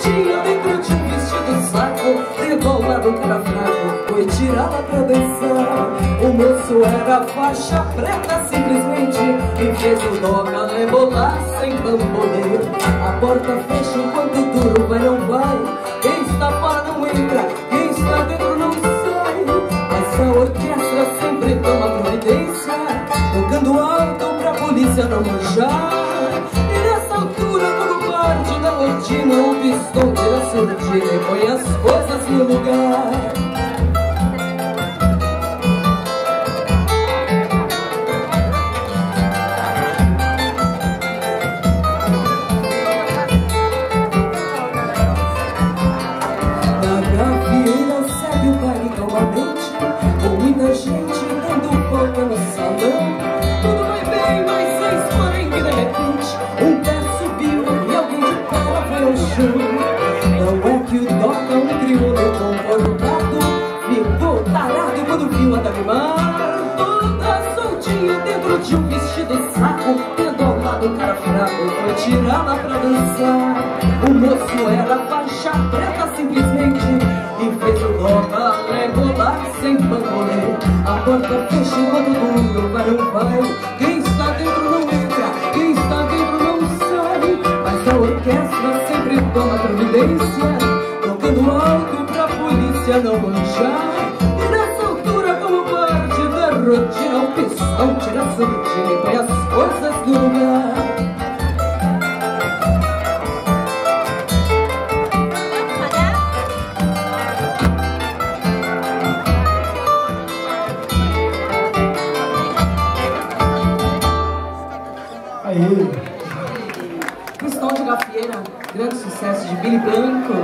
soltinha dentro de um vestido saco Rebolado cara fraco, foi tirada pra dançar O moço era faixa preta simplesmente E fez o doca rebolar sem bambolê A porta fecha enquanto duro vai não vai Quem está fora não entra, quem está dentro não sai. Mas a orquestra sempre toma providência Tocando alto pra polícia não manchar rotina O pistão tira a surdina e põe as coisas no lugar Não é que o Doca, um crioulo comportado Ficou tarado quando viu a Dagmar Toda soltinha dentro de um vestido saco Redolado, cara fraco, foi tirada pra dançar. O moço era faixa preta simplesmente E fez o Doca rebolar sem bambolê A porta fecha enquanto o vai não vai Quem está dentro não toma providência Tocando alto pra polícia não manchar E nessa altura como parte da rotina O pistão tira a surdina e põe as coisas no lugar Aí. Pistão de Gafieira, grande sucesso de Billy Blanco.